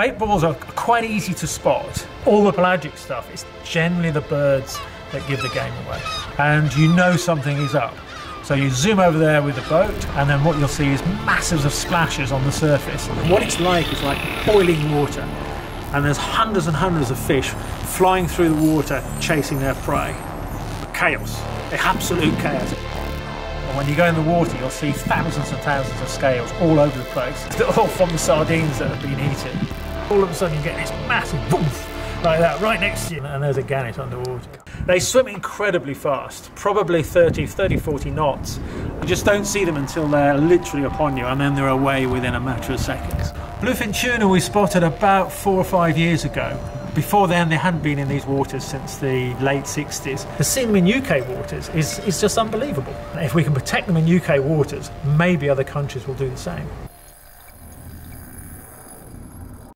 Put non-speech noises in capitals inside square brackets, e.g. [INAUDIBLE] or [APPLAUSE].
Bait balls are quite easy to spot. All the pelagic stuff, it's generally the birds that give the game away. And you know something is up. So you zoom over there with the boat, and then what you'll see is masses of splashes on the surface. And what it's like is like boiling water. And there's hundreds and hundreds of fish flying through the water chasing their prey. Chaos, absolute chaos. And when you go in the water, you'll see thousands and thousands of scales all over the place, [LAUGHS] all from the sardines that have been eaten. All of a sudden, you get this massive boof like that right next to you, and there's a gannet underwater. They swim incredibly fast, probably 30, 30, 40 knots. You just don't see them until they're literally upon you, and then they're away within a matter of seconds. Bluefin tuna we spotted about four or five years ago. Before then, they hadn't been in these waters since the late 60s. To see them in UK waters is, is just unbelievable. If we can protect them in UK waters, maybe other countries will do the same.